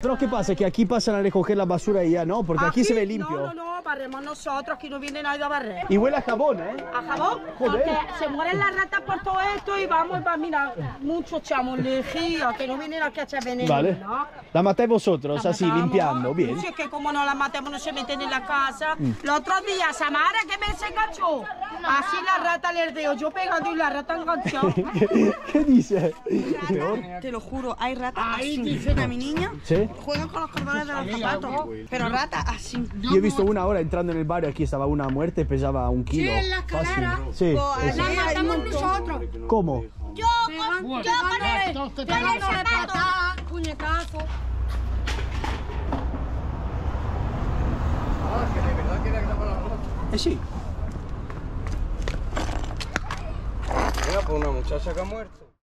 Pero ¿qué pasa? Que aquí pasan a recoger la basura y ya no, porque aquí, se ve limpio. No, no, no, barremos nosotros, aquí no viene nadie a barrer. Y huele a jabón, ¿eh? ¿A jabón? Joder. Porque se mueren las ratas por todo esto y vamos, va, mira, muchos chamos lejía, que no vienen aquí a echar veneno, Vale. ¿no? La matáis vosotros, La así, matamos. limpiando, bien. Mm. Si es que como no la matemos no se meten en la casa. Los otros días, Samara, que me se enganchó. Así la rata le dio yo pegando y la rata enganchada. ¿Qué, qué dice? Peor. Te lo juro, hay ratas así. A mi niña ¿Sí? juegan con los cordones de los zapatos. Pero ratas así. Yo he visto una ahora entrando en el barrio, aquí estaba una muerte, pesaba un kilo. en la Fácil. escalera. Sí, Pues, un matamos nosotros. ¿Cómo? Yo con, yo con el, con el zapato. Puñetazo. Eh sí. Era por una muchacha que ha muerto.